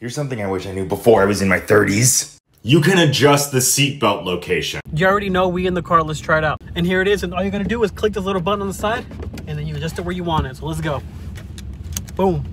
Here's something I wish I knew before I was in my 30s. You can adjust the seatbelt location. You already know we in the car. Let's try it out. And here it is. And all you're gonna do is click this little button on the side, and then you adjust it where you want it. So let's go. Boom.